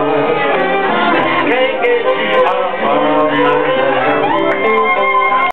Obrigado.